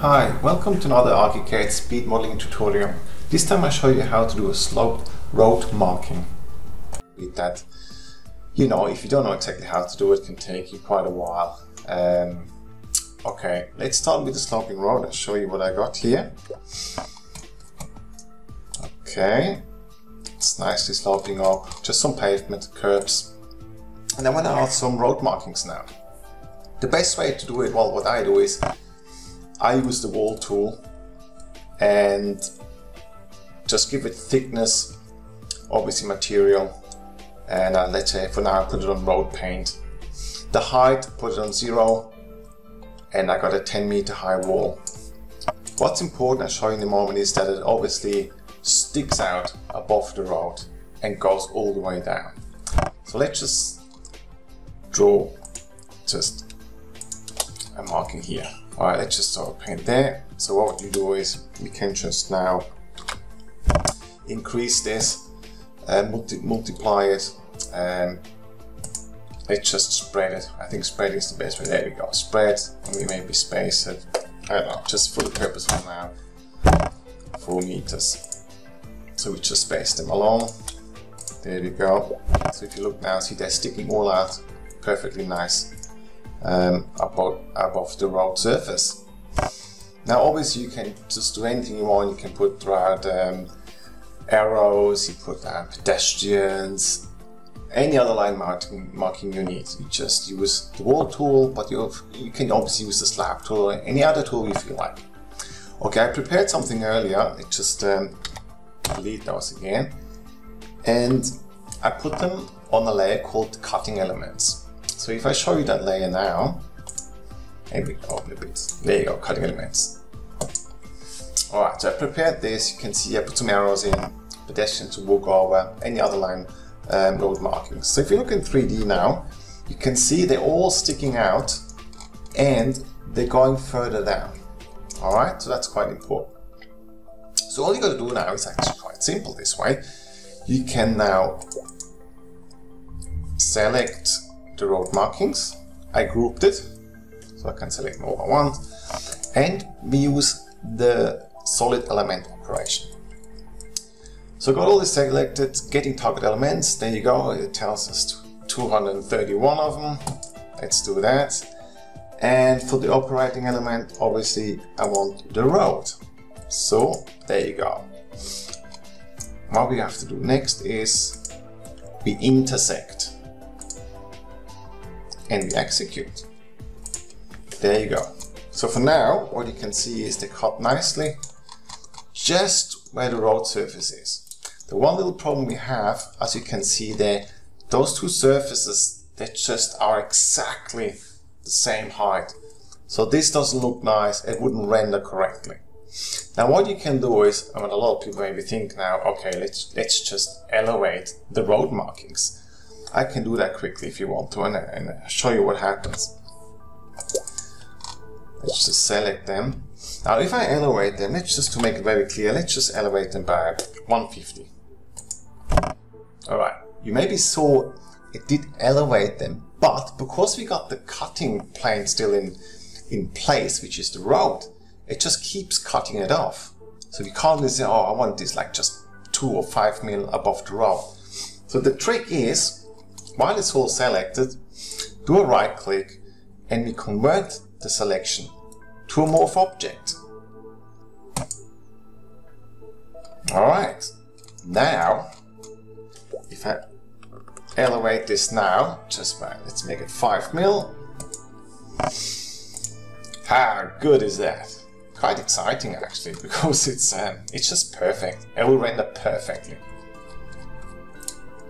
Hi, welcome to another Archicad speed modeling tutorial. This time I show you how to do a sloped road marking. With that, you know, if you don't know exactly how to do it, it can take you quite a while. Um, okay, let's start with the sloping road. I'll show you what I got here. Okay, it's nicely sloping up, just some pavement, curbs. And I want to add some road markings now. The best way to do it, well, what I do is I use the wall tool and just give it thickness, obviously material, and uh, let's say for now I put it on road paint. The height, put it on zero, and I got a 10 meter high wall. What's important, I'll show you in a moment, is that it obviously sticks out above the road and goes all the way down. So let's just draw just a marking here. Alright, let's just sort of paint there. So what you do is we can just now increase this, uh, multi multiply it, um, let's just spread it. I think spread is the best way. There we go. Spread, and we maybe space it, I don't know, just for the purpose of now, 4 meters. So we just space them along. There we go. So if you look now, see they're sticking all out perfectly nice um, above, above the road surface. Now obviously you can just do anything you want, you can put throughout um, arrows, you put down pedestrians, any other line marking, marking you need. You just use the wall tool, but you, you can obviously use the slab tool or any other tool you feel like. Okay, I prepared something earlier, it just um, delete those again, and I put them on a layer called cutting elements. So if I show you that layer now, maybe a bit. There you go, cutting elements. Alright, so I prepared this. You can see I put some arrows in, pedestrian to walk over, any other line um, road markings. So if you look in 3D now, you can see they're all sticking out and they're going further down. Alright, so that's quite important. So all you got to do now is actually quite simple this way. You can now select the road markings. I grouped it, so I can select more than one. And we use the solid element operation. So got all this selected, getting target elements, there you go, it tells us 231 of them. Let's do that. And for the operating element, obviously I want the road. So there you go. What we have to do next is we intersect and we execute. There you go. So for now, what you can see is they cut nicely just where the road surface is. The one little problem we have, as you can see there, those two surfaces, they just are exactly the same height. So this doesn't look nice, it wouldn't render correctly. Now what you can do is, I mean a lot of people maybe think now, okay, let's, let's just elevate the road markings. I can do that quickly if you want to and, and show you what happens. Let's just select them. Now if I elevate them, let's just to make it very clear, let's just elevate them by 150. Alright, you maybe saw it did elevate them, but because we got the cutting plane still in, in place, which is the road, it just keeps cutting it off. So we can't say, oh, I want this like just two or five mil above the road. So the trick is, while it's all selected, do a right click and we convert the selection to a morph object. Alright, now if I elevate this now, just by, let's make it 5 mil. How good is that? Quite exciting actually, because it's um, it's just perfect. It will render perfectly.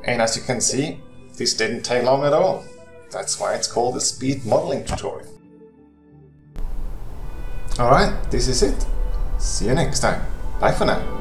And as you can see, this didn't take long at all. That's why it's called a speed modeling tutorial. Alright, this is it. See you next time. Bye for now.